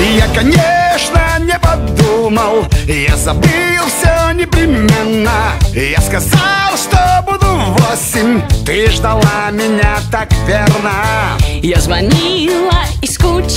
Я, конечно, не подумал Я забыл все непременно. Я сказал, что восемь. Ты ждала меня так верно. Я звонила и скучала,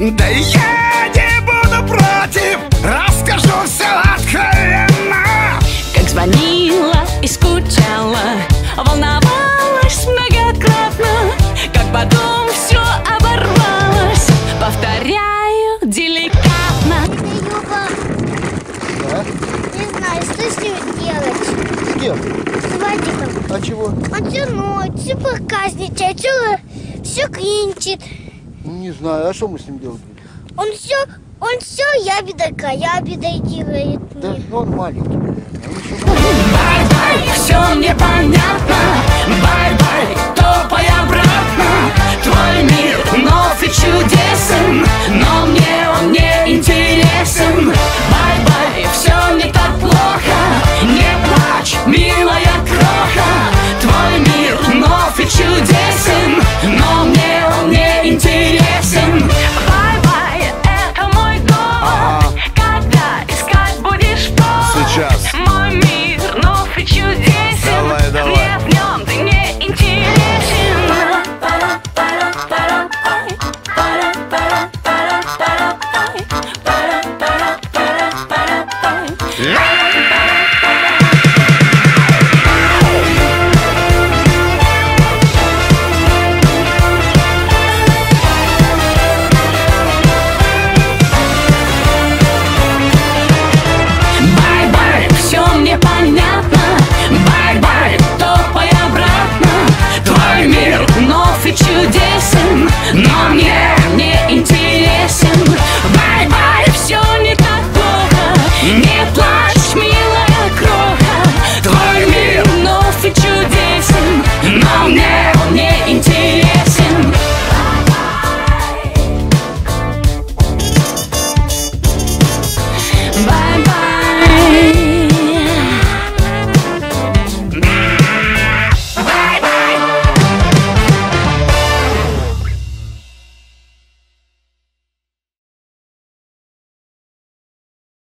Да я не буду против Расскажу все откровенно Как звонила и скучала, волновалась многократно, как потом все оборвалось. Повторяю деликатно. Юга, не знаю, что с ним делать. С кем? С Вадиком. А чего? Он все ноет, все проказничает, все, все клинчит. Не знаю, а что мы с ним делать будем? Он все, он все ябеда, ябедой делает Да мне. ну, он маленький, все мне понятно. 嗯